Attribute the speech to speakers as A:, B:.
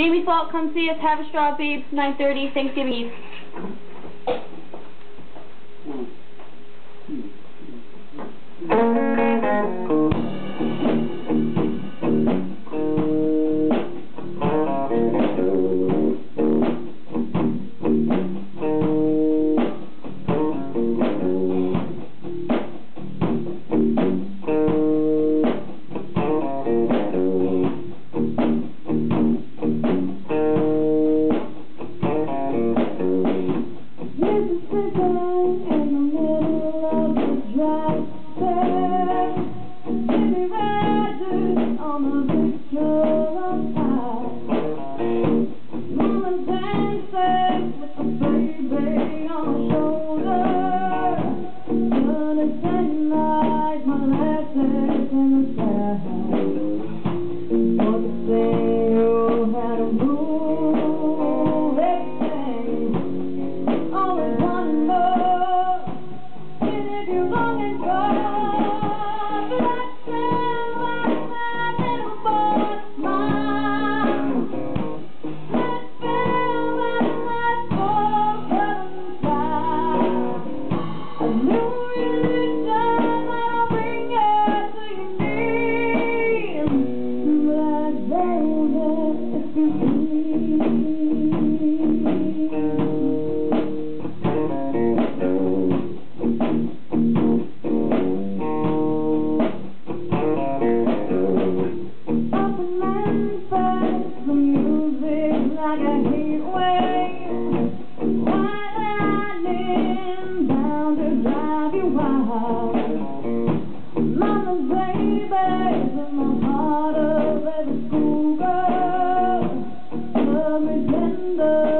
A: Jamie's Fault, come see us. Have a straw, Babe's. 9:30 Thanksgiving Eve.
B: like a white lightning bound to drive you wild. Baby, is the heart of every schoolgirl. Love me tender,